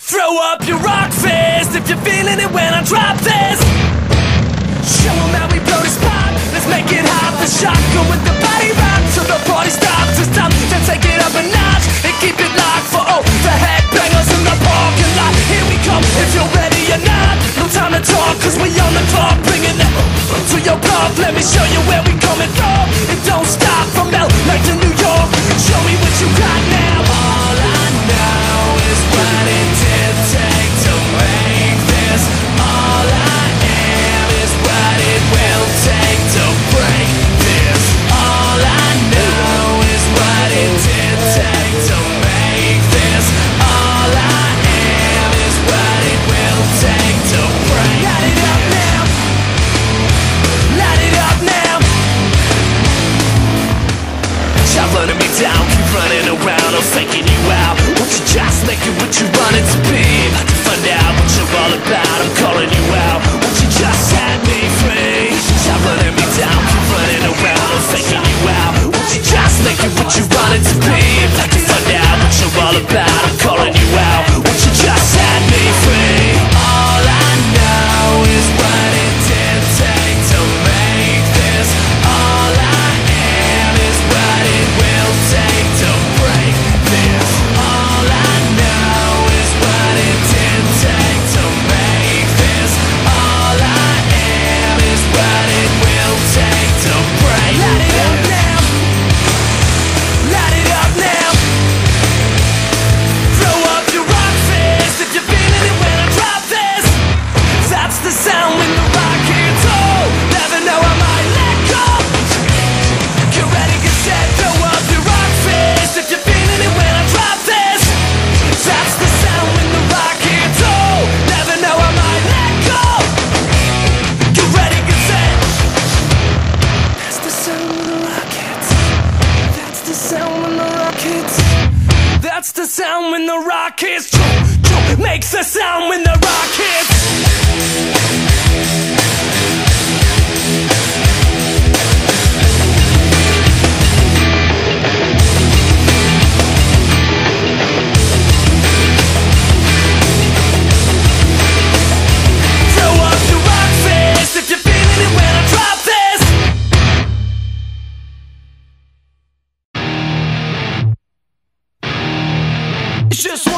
Throw up your rock fist if you're feeling it when I drop this. Show them how we blow this pop. Let's make it hot. The shotgun with the body rock till the party stops. It's time to take it up a notch and keep it locked for oh the headbangers in the parking lot. Here we come if you're ready or not. No time to talk cause we on the clock bringing it to your block. Let me show you where we coming from. It don't stop from now. sound when the rockets That's the sound when the rockets Makes the sound when the rockets. just